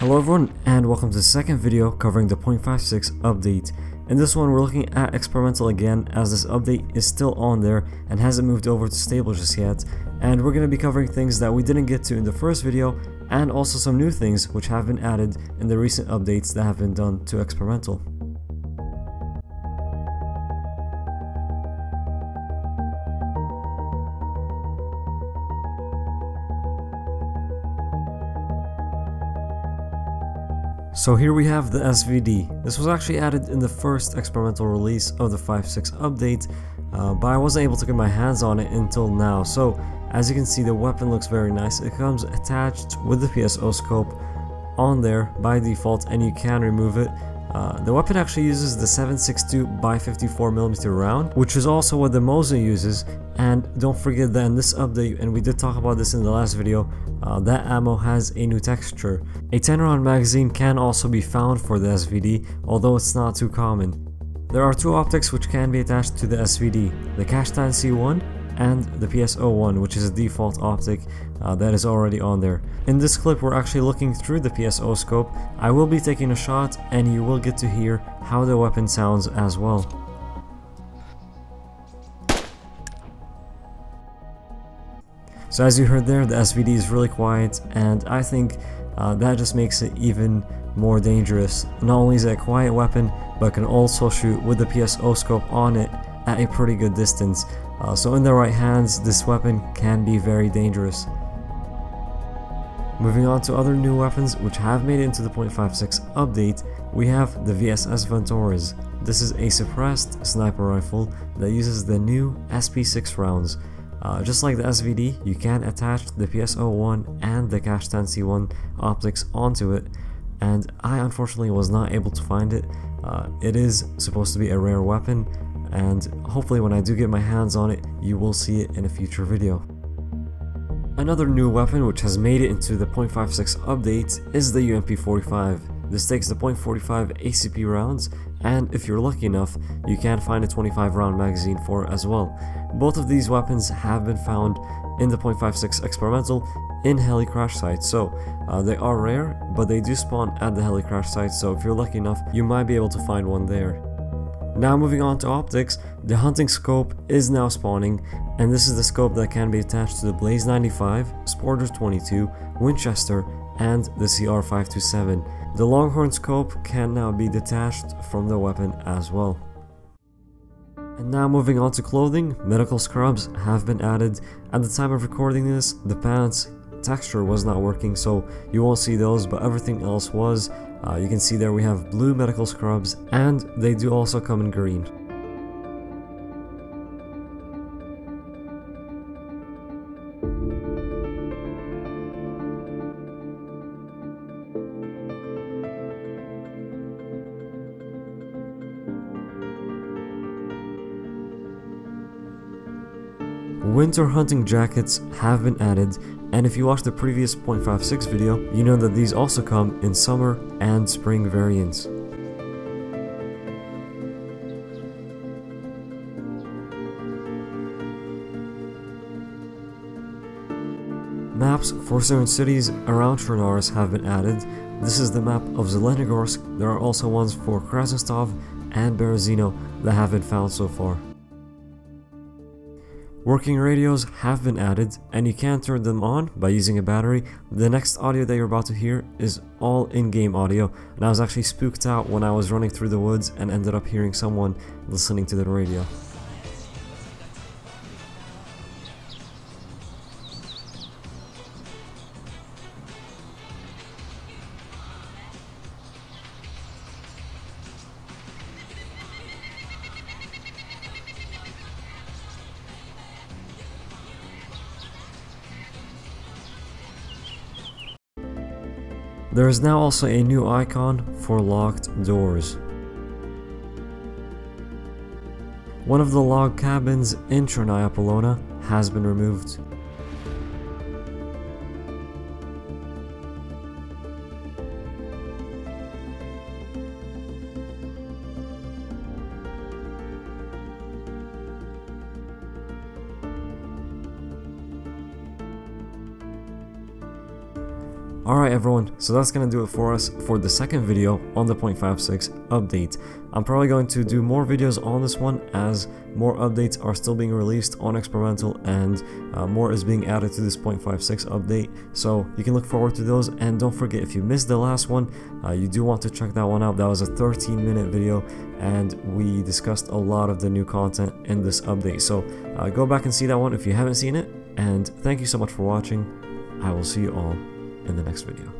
Hello everyone and welcome to the second video covering the 0.56 update. In this one we're looking at experimental again as this update is still on there and hasn't moved over to stable just yet and we're going to be covering things that we didn't get to in the first video and also some new things which have been added in the recent updates that have been done to experimental. So here we have the SVD. This was actually added in the first experimental release of the 5.6 update, uh, but I wasn't able to get my hands on it until now. So as you can see the weapon looks very nice. It comes attached with the PSO scope on there by default and you can remove it. Uh, the weapon actually uses the 7.62 by 54mm round, which is also what the Mosin uses, and don't forget that in this update, and we did talk about this in the last video, uh, that ammo has a new texture. A 10 round magazine can also be found for the SVD, although it's not too common. There are two optics which can be attached to the SVD, the Kashtan C1 and the PSO1 which is a default optic uh, that is already on there. In this clip we're actually looking through the PSO scope. I will be taking a shot and you will get to hear how the weapon sounds as well. So as you heard there, the SVD is really quiet and I think uh, that just makes it even more dangerous. Not only is it a quiet weapon, but can also shoot with the PSO scope on it at a pretty good distance. Uh, so in the right hands, this weapon can be very dangerous. Moving on to other new weapons which have made it into the .56 update, we have the VSS Vintorez. This is a suppressed sniper rifle that uses the new SP6 rounds. Uh, just like the SVD, you can attach the PSO1 and the Kashtan C1 optics onto it, and I unfortunately was not able to find it. Uh, it is supposed to be a rare weapon, and hopefully when I do get my hands on it, you will see it in a future video. Another new weapon which has made it into the .56 update is the UMP45. This takes the .45 ACP rounds and if you're lucky enough, you can find a 25 round magazine for it as well. Both of these weapons have been found in the .56 experimental in heli crash sites, so uh, they are rare, but they do spawn at the heli crash sites, so if you're lucky enough, you might be able to find one there. Now moving on to optics, the hunting scope is now spawning and this is the scope that can be attached to the Blaze 95, Sporter 22, Winchester and the CR527. The Longhorn scope can now be detached from the weapon as well. And now moving on to clothing, medical scrubs have been added. At the time of recording this, the pants texture was not working so you won't see those but everything else was uh, you can see there we have blue medical scrubs and they do also come in green. Winter hunting jackets have been added and if you watched the previous .56 video, you know that these also come in summer and spring variants. Maps for certain cities around Chernarus have been added. This is the map of Zelenogorsk. There are also ones for Krasnostov and Berezino that have been found so far. Working radios have been added and you can turn them on by using a battery. The next audio that you're about to hear is all in-game audio and I was actually spooked out when I was running through the woods and ended up hearing someone listening to the radio. There is now also a new icon for locked doors. One of the log cabins in Chernaya Polana has been removed. Alright everyone, so that's gonna do it for us for the second video on the 0.56 update. I'm probably going to do more videos on this one as more updates are still being released on experimental and uh, more is being added to this 0.56 update. So you can look forward to those and don't forget if you missed the last one uh, you do want to check that one out. That was a 13 minute video and we discussed a lot of the new content in this update. So uh, go back and see that one if you haven't seen it and thank you so much for watching. I will see you all in the next video.